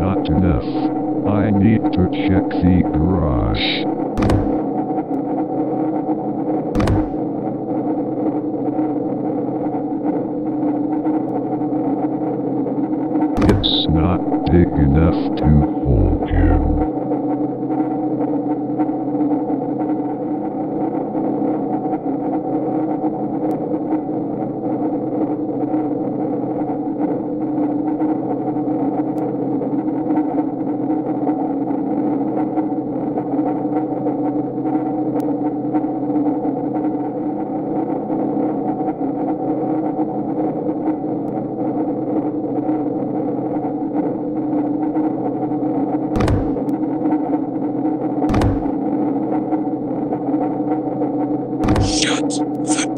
not enough. I need to check the garage. It's not big enough to hold him. that